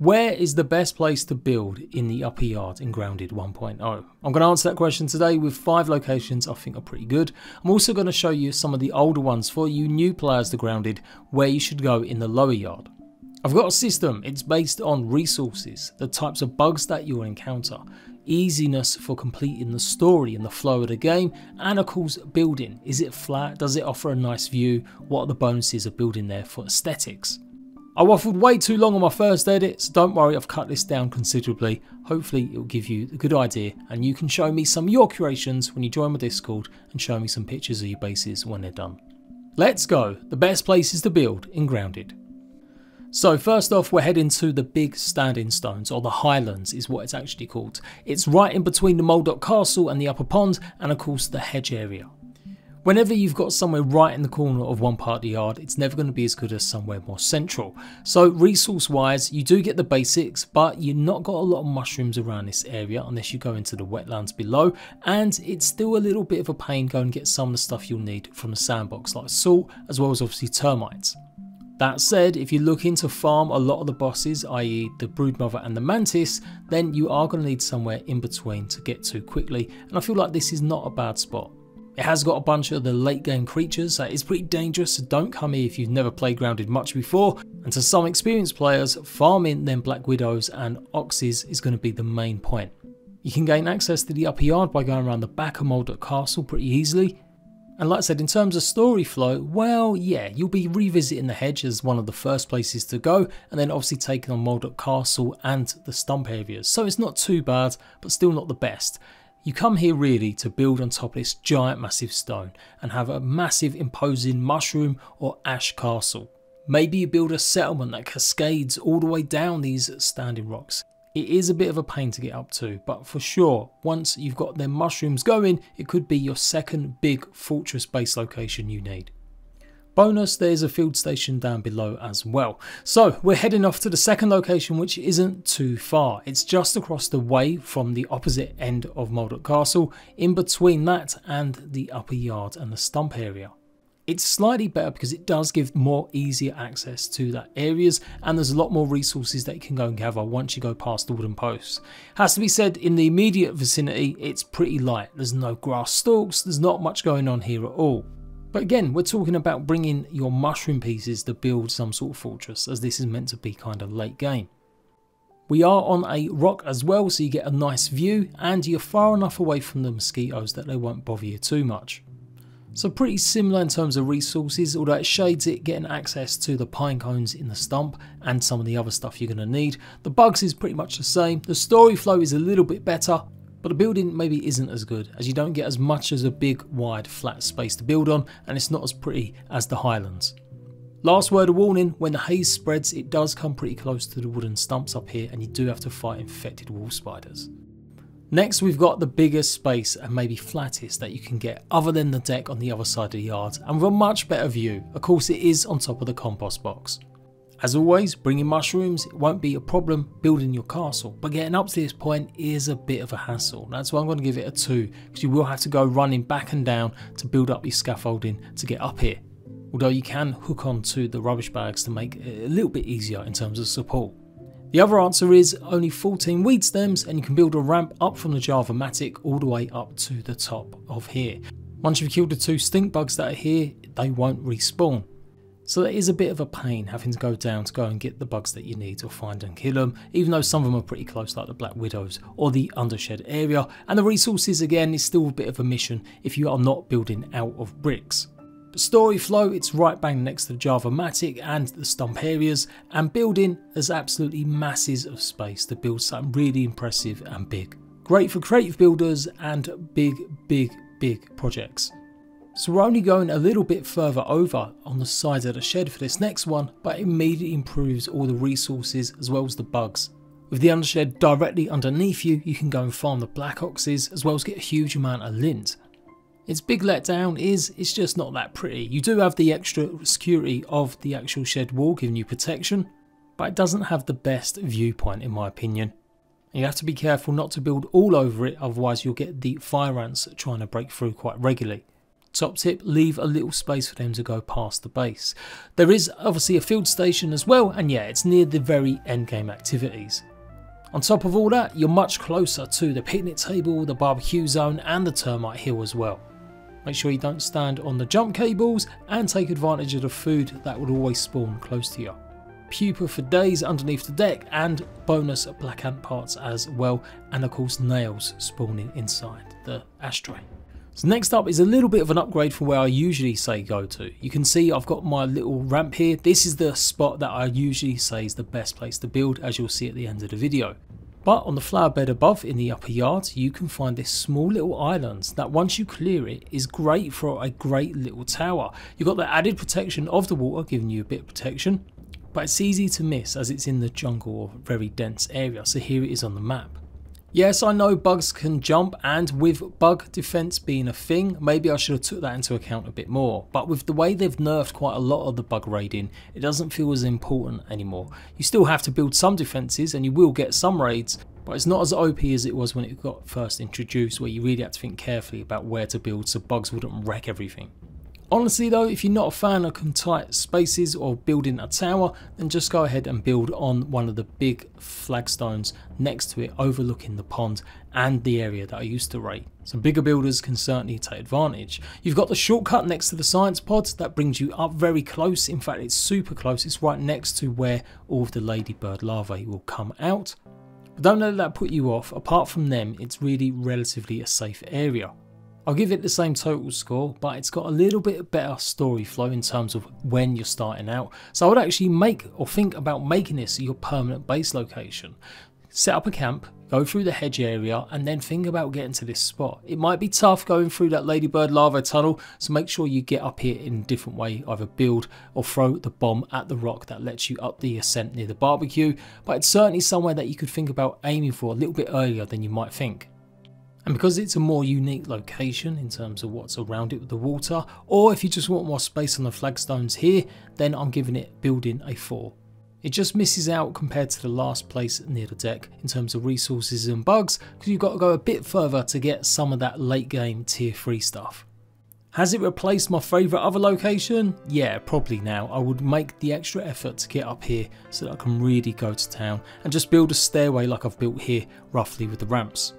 Where is the best place to build in the upper yard in Grounded 1.0? I'm going to answer that question today with five locations I think are pretty good. I'm also going to show you some of the older ones for you new players to Grounded where you should go in the lower yard. I've got a system, it's based on resources, the types of bugs that you'll encounter, easiness for completing the story and the flow of the game, and of course building. Is it flat? Does it offer a nice view? What are the bonuses of building there for aesthetics? I waffled way too long on my first edit, so don't worry, I've cut this down considerably. Hopefully it will give you a good idea and you can show me some of your creations when you join my Discord and show me some pictures of your bases when they're done. Let's go, the best places to build in Grounded. So first off we're heading to the big standing stones or the highlands is what it's actually called. It's right in between the Moldorc Castle and the upper pond and of course the hedge area. Whenever you've got somewhere right in the corner of one part of the yard, it's never going to be as good as somewhere more central. So resource wise, you do get the basics, but you've not got a lot of mushrooms around this area unless you go into the wetlands below. And it's still a little bit of a pain going and get some of the stuff you'll need from the sandbox like salt, as well as obviously termites. That said, if you're looking to farm a lot of the bosses, i.e. the Broodmother and the Mantis, then you are going to need somewhere in between to get to quickly, and I feel like this is not a bad spot. It has got a bunch of the late game creatures that is pretty dangerous, so don't come here if you've never played Grounded much before. And to some experienced players, farming them Black Widows and Oxes is going to be the main point. You can gain access to the upper yard by going around the back of Moldorc Castle pretty easily. And like I said, in terms of story flow, well, yeah, you'll be revisiting the hedge as one of the first places to go, and then obviously taking on Moldorc Castle and the stump areas. So it's not too bad, but still not the best. You come here really to build on top of this giant massive stone and have a massive imposing mushroom or ash castle. Maybe you build a settlement that cascades all the way down these standing rocks. It is a bit of a pain to get up to, but for sure, once you've got them mushrooms going, it could be your second big fortress base location you need. Bonus, there's a field station down below as well. So we're heading off to the second location, which isn't too far. It's just across the way from the opposite end of Moldorc Castle, in between that and the upper yard and the stump area. It's slightly better because it does give more easier access to that areas and there's a lot more resources that you can go and gather once you go past the wooden posts. Has to be said in the immediate vicinity it's pretty light. There's no grass stalks, there's not much going on here at all. But again, we're talking about bringing your mushroom pieces to build some sort of fortress, as this is meant to be kind of late game. We are on a rock as well, so you get a nice view, and you're far enough away from the mosquitoes that they won't bother you too much. So pretty similar in terms of resources, although it shades it getting access to the pine cones in the stump and some of the other stuff you're going to need. The bugs is pretty much the same, the story flow is a little bit better, but the building maybe isn't as good as you don't get as much as a big wide flat space to build on and it's not as pretty as the Highlands. Last word of warning, when the haze spreads it does come pretty close to the wooden stumps up here and you do have to fight infected wolf spiders. Next we've got the biggest space and maybe flattest that you can get other than the deck on the other side of the yard and with a much better view, of course it is on top of the compost box. As always, bringing mushrooms won't be a problem building your castle, but getting up to this point is a bit of a hassle. That's why I'm going to give it a 2, because you will have to go running back and down to build up your scaffolding to get up here. Although you can hook onto the rubbish bags to make it a little bit easier in terms of support. The other answer is only 14 weed stems and you can build a ramp up from the Java-matic all the way up to the top of here. Once you've killed the two stink bugs that are here, they won't respawn. So it is a bit of a pain having to go down to go and get the bugs that you need or find and kill them, even though some of them are pretty close like the Black Widows or the Undershed area, and the resources again is still a bit of a mission if you are not building out of bricks. But story flow, it's right bang next to the Java-matic and the stump areas, and building, there's absolutely masses of space to build something really impressive and big. Great for creative builders and big, big, big projects. So we're only going a little bit further over on the side of the shed for this next one, but it immediately improves all the resources as well as the bugs. With the undershed directly underneath you, you can go and farm the black oxes as well as get a huge amount of lint. Its big letdown is it's just not that pretty. You do have the extra security of the actual shed wall giving you protection, but it doesn't have the best viewpoint in my opinion. You have to be careful not to build all over it, otherwise you'll get the fire ants trying to break through quite regularly. Top tip, leave a little space for them to go past the base. There is obviously a field station as well, and yeah, it's near the very end game activities. On top of all that, you're much closer to the picnic table, the barbecue zone, and the termite hill as well. Make sure you don't stand on the jump cables and take advantage of the food that would always spawn close to you. Pupa for days underneath the deck and bonus black ant parts as well and of course nails spawning inside the ashtray. So next up is a little bit of an upgrade from where I usually say go to. You can see I've got my little ramp here. This is the spot that I usually say is the best place to build as you'll see at the end of the video. But on the flower bed above in the upper yard you can find this small little island that once you clear it is great for a great little tower. You've got the added protection of the water giving you a bit of protection but it's easy to miss as it's in the jungle or very dense area so here it is on the map. Yes, I know bugs can jump and with bug defense being a thing, maybe I should have took that into account a bit more. But with the way they've nerfed quite a lot of the bug raiding, it doesn't feel as important anymore. You still have to build some defenses and you will get some raids, but it's not as OP as it was when it got first introduced where you really had to think carefully about where to build so bugs wouldn't wreck everything. Honestly though, if you're not a fan of tight spaces or building a tower, then just go ahead and build on one of the big flagstones next to it overlooking the pond and the area that I used to raid. So bigger builders can certainly take advantage. You've got the shortcut next to the science pods that brings you up very close, in fact it's super close, it's right next to where all of the ladybird larvae will come out. But don't let that put you off, apart from them it's really relatively a safe area. I'll give it the same total score, but it's got a little bit better story flow in terms of when you're starting out. So I would actually make or think about making this your permanent base location. Set up a camp, go through the hedge area, and then think about getting to this spot. It might be tough going through that Ladybird lava tunnel, so make sure you get up here in a different way, either build or throw the bomb at the rock that lets you up the ascent near the barbecue, but it's certainly somewhere that you could think about aiming for a little bit earlier than you might think. And because it's a more unique location in terms of what's around it with the water, or if you just want more space on the flagstones here, then I'm giving it building a 4. It just misses out compared to the last place near the deck in terms of resources and bugs, because you've got to go a bit further to get some of that late game tier 3 stuff. Has it replaced my favourite other location? Yeah, probably now. I would make the extra effort to get up here so that I can really go to town and just build a stairway like I've built here roughly with the ramps.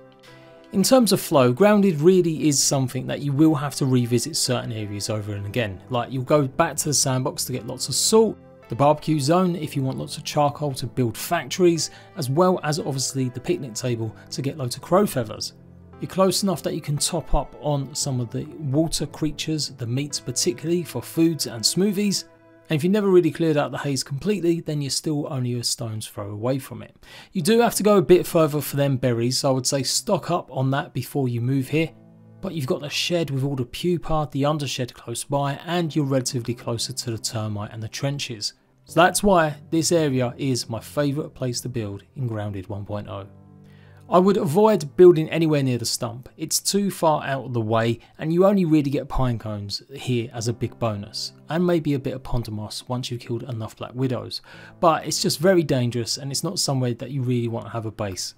In terms of flow, grounded really is something that you will have to revisit certain areas over and again. Like you'll go back to the sandbox to get lots of salt, the barbecue zone if you want lots of charcoal to build factories, as well as obviously the picnic table to get loads of crow feathers. You're close enough that you can top up on some of the water creatures, the meats particularly for foods and smoothies, and if you never really cleared out the haze completely, then you're still only a stone's throw away from it. You do have to go a bit further for them berries, so I would say stock up on that before you move here. But you've got the shed with all the pupa, the undershed close by, and you're relatively closer to the termite and the trenches. So that's why this area is my favourite place to build in Grounded 1.0. I would avoid building anywhere near the stump. It's too far out of the way and you only really get pine cones here as a big bonus. And maybe a bit of pond moss once you've killed enough black widows. But it's just very dangerous and it's not somewhere that you really want to have a base.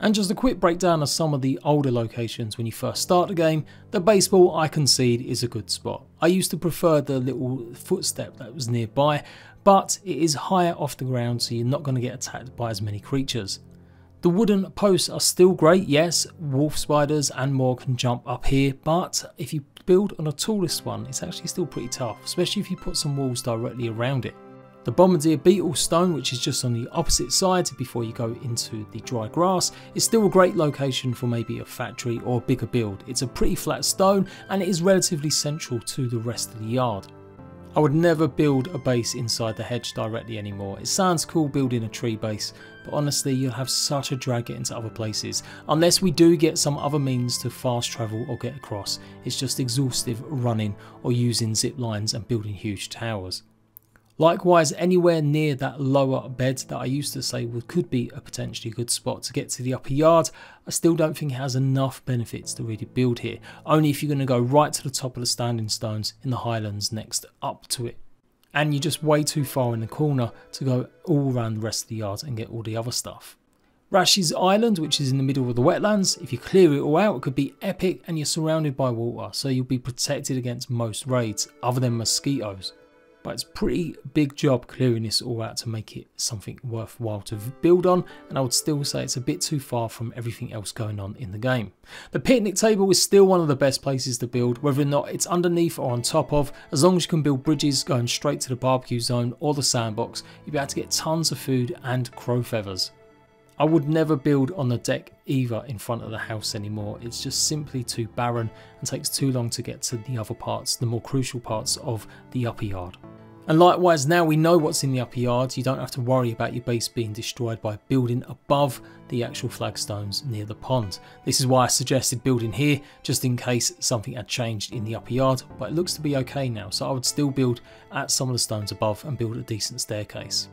And just a quick breakdown of some of the older locations when you first start the game, the baseball I concede is a good spot. I used to prefer the little footstep that was nearby, but it is higher off the ground so you're not going to get attacked by as many creatures. The wooden posts are still great, yes, wolf spiders and more can jump up here, but if you build on a tallest one, it's actually still pretty tough, especially if you put some walls directly around it. The Bombardier Beetle Stone, which is just on the opposite side before you go into the dry grass, is still a great location for maybe a factory or a bigger build. It's a pretty flat stone and it is relatively central to the rest of the yard. I would never build a base inside the hedge directly anymore. It sounds cool building a tree base, but honestly you'll have such a drag getting to other places. Unless we do get some other means to fast travel or get across, it's just exhaustive running or using zip lines and building huge towers. Likewise, anywhere near that lower bed that I used to say could be a potentially good spot to get to the upper yard, I still don't think it has enough benefits to really build here, only if you're going to go right to the top of the standing stones in the highlands next up to it. And you're just way too far in the corner to go all around the rest of the yard and get all the other stuff. Rashi's Island, which is in the middle of the wetlands, if you clear it all out, it could be epic and you're surrounded by water, so you'll be protected against most raids, other than mosquitoes. But it's a pretty big job clearing this all out to make it something worthwhile to build on, and I would still say it's a bit too far from everything else going on in the game. The picnic table is still one of the best places to build, whether or not it's underneath or on top of, as long as you can build bridges going straight to the barbecue zone or the sandbox, you'll be able to get tons of food and crow feathers. I would never build on the deck either in front of the house anymore. It's just simply too barren and takes too long to get to the other parts, the more crucial parts of the upper yard. And likewise, now we know what's in the upper yard, you don't have to worry about your base being destroyed by building above the actual flagstones near the pond. This is why I suggested building here, just in case something had changed in the upper yard, but it looks to be okay now, so I would still build at some of the stones above and build a decent staircase.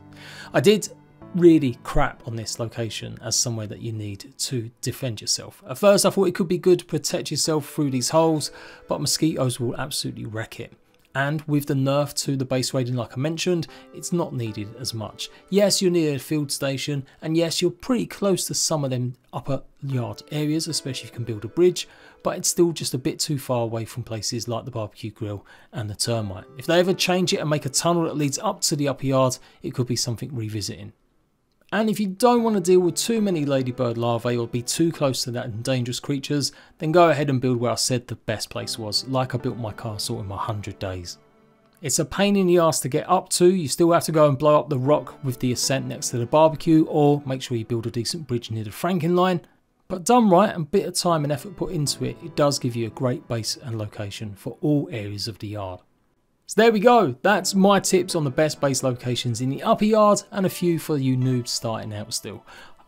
I did really crap on this location as somewhere that you need to defend yourself. At first I thought it could be good to protect yourself through these holes, but mosquitoes will absolutely wreck it and with the nerf to the base raiding like I mentioned, it's not needed as much. Yes, you're near a field station, and yes, you're pretty close to some of them upper yard areas, especially if you can build a bridge, but it's still just a bit too far away from places like the barbecue grill and the termite. If they ever change it and make a tunnel that leads up to the upper yard, it could be something revisiting. And if you don't want to deal with too many ladybird larvae or be too close to that and dangerous creatures, then go ahead and build where I said the best place was, like I built my castle in my 100 days. It's a pain in the ass to get up to, you still have to go and blow up the rock with the ascent next to the barbecue or make sure you build a decent bridge near the Franken line. But done right and bit of time and effort put into it, it does give you a great base and location for all areas of the yard. So there we go, that's my tips on the best base locations in the upper yard and a few for you noobs starting out still.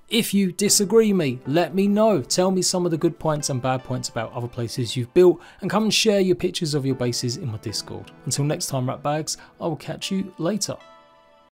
If you disagree me, let me know. Tell me some of the good points and bad points about other places you've built and come and share your pictures of your bases in my Discord. Until next time, Ratbags, I will catch you later.